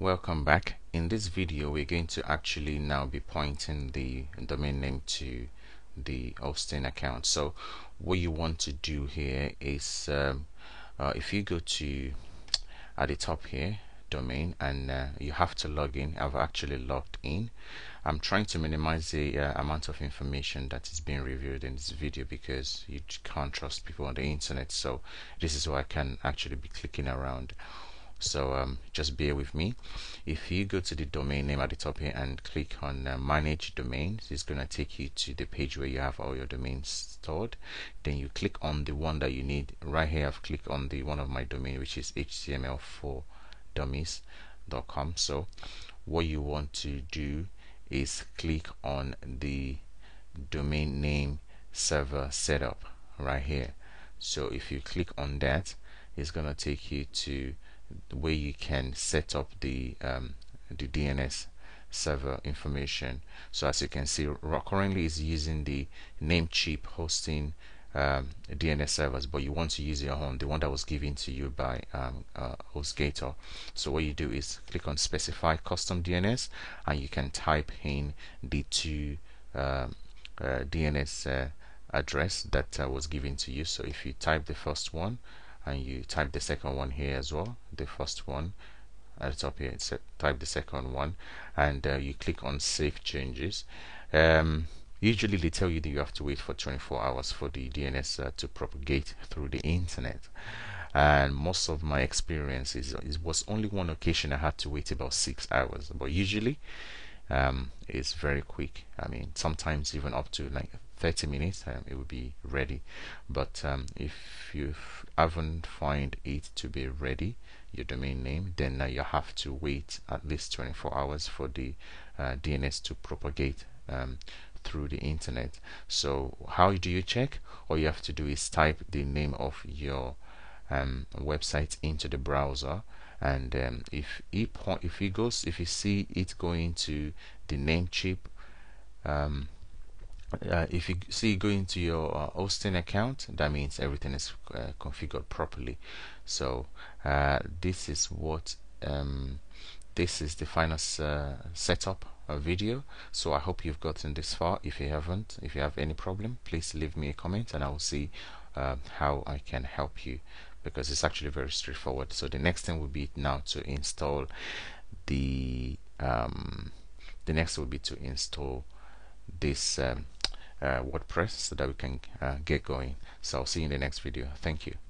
welcome back. In this video we're going to actually now be pointing the domain name to the hosting account. So what you want to do here is um, uh, if you go to at the top here domain and uh, you have to log in. I've actually logged in. I'm trying to minimize the uh, amount of information that is being reviewed in this video because you can't trust people on the internet. So this is why I can actually be clicking around so um, just bear with me. If you go to the domain name at the top here and click on uh, manage domains it's going to take you to the page where you have all your domains stored. Then you click on the one that you need. Right here I've clicked on the one of my domain which is html4 dummies.com so what you want to do is click on the domain name server setup right here. So if you click on that it's going to take you to where you can set up the um, the DNS server information. So as you can see currently is using the Namecheap hosting um, DNS servers but you want to use your own the one that was given to you by um, uh, HostGator. So what you do is click on specify custom DNS and you can type in the two um, uh, DNS uh, address that uh, was given to you. So if you type the first one and you type the second one here as well the first one. At the top here it's type the second one. And uh, you click on save changes. Um, usually they tell you that you have to wait for 24 hours for the DNS uh, to propagate through the internet. And most of my experience is, is was only one occasion I had to wait about six hours. But usually um, it's very quick. I mean sometimes even up to like 30 minutes um, it will be ready. But um, if you haven't find it to be ready your domain name then uh, you have to wait at least 24 hours for the uh, DNS to propagate um, through the internet. So how do you check? All you have to do is type the name of your um, website into the browser. And um, if it if it goes if you see it going to the Namecheap um, uh, if you see going to your uh, hosting account that means everything is uh, configured properly. So uh, this is what um, this is the final uh, setup video. So I hope you've gotten this far. If you haven't if you have any problem please leave me a comment and I will see uh, how I can help you because it's actually very straightforward. So the next thing will be now to install the um, the next will be to install this um, uh, WordPress so that we can uh, get going. So I'll see you in the next video. Thank you